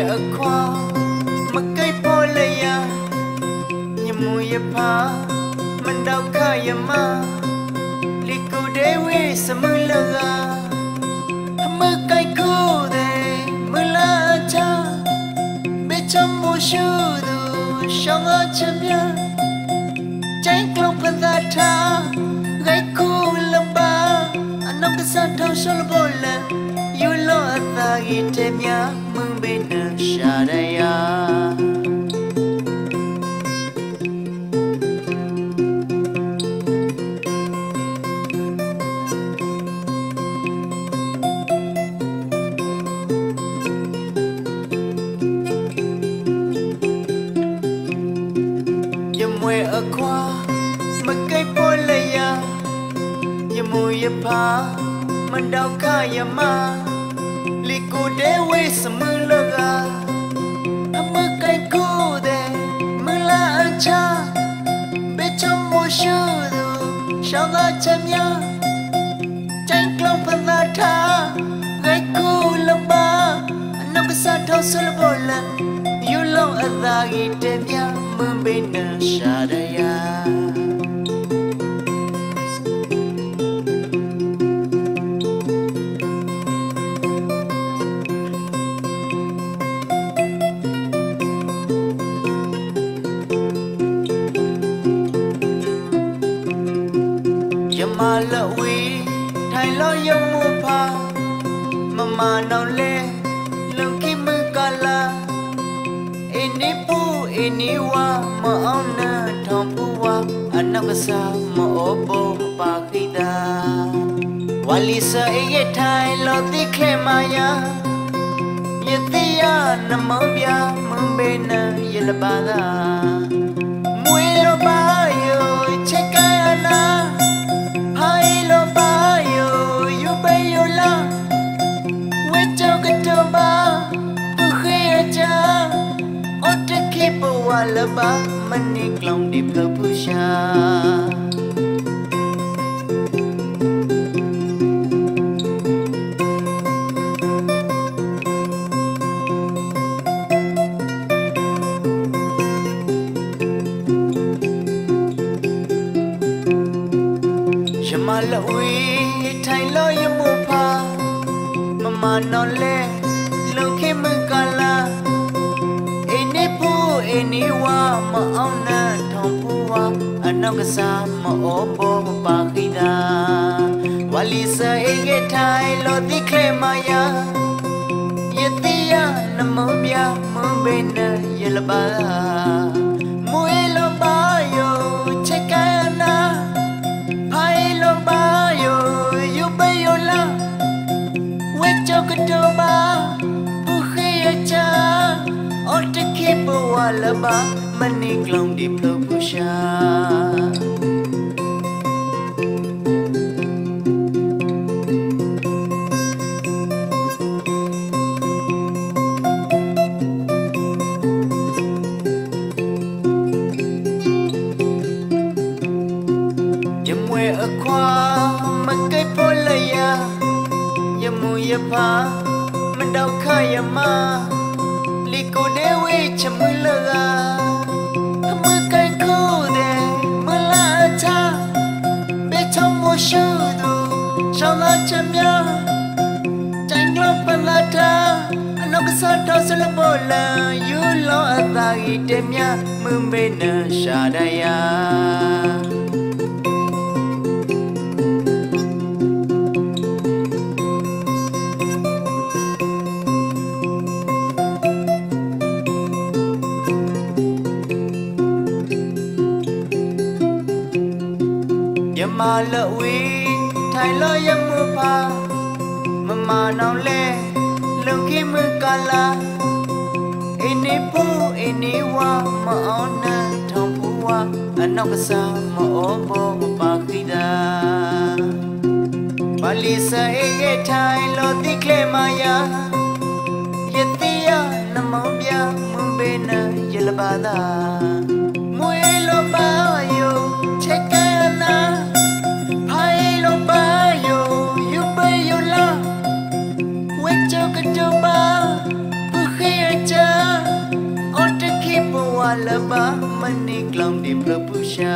ွယ်အခွာမကိတ်ပေါ်လျာညမူရဖာမတောက်ခရမလီကူဒေဝေစမလကအမကိတ်ကိုတဲ့မလာချာဘေချမမရှုသူရှောင်းအချမ်းမြကျိုင်းကလုံးဖသာထားဂိုက်ကူလပါအနောက်ကစားထောင်းရှောလပေါ်လာယူလောအသာကြီးတဲ့မြမွ bina shadaya Yamwe akwa makai polaya Yamu yapa li kaya ma. Liku dewe semula ရှုသူရှောင်းသာချမ်းမြကျိုင်းကလုံးဖနာထားဂိုက်ကိုလပါအနောက်ကစားထောက်ဆလဘောလာယူလုံးအသာကြီးတဲ့မြမွန်ဘေနရှာရယာ မလဝီထိုင်လို့ယမဖာမမနောင်လဲလုံခိမကလာအင်းနီပူအင်းနီဝါမအောင်နာထောင်ပူဝါအနောက်ကစားမအောဘောပါခိတာဝလီဆာအေးထိုင်လို့တိခဲမယာယတိယနမောပြမွန်ဘေနယလပါသာ ba mani klong di plo pu sha Yamala we thai lo yamu pha mama no le ene wa ma aung na thong pu wa anok ka sa ma o bo ma pa khi da wali sa e ge thai lo ti khle ma ya ye ti ya namo bya mu be na ye la ba mu leba Meniklang di pelupusya Jemwe akwa Makai polaya Yemu yepa Mendau kaya ma. Liko dewe chamulaga Makai kude malacha Bechomo shudu Shala chamya Janglo palata Anokasa tosala bola Yulo atagi temya Mumbena shadaya ယမလဝီထိုင်လို့ယမဖာမမနောင်လဲလုံခိမကလာအင်းနေပူအင်းနေဝါမအောင်နန်ထောင်ပူဝါအနောက်ကစားမအောဘောမပါခိတာပါလီဆာအေးထိုင်လို့တိကလေမယာယတိယနမောပြမွန်ဘေနယလဘာသာ la ba mani clown di propusha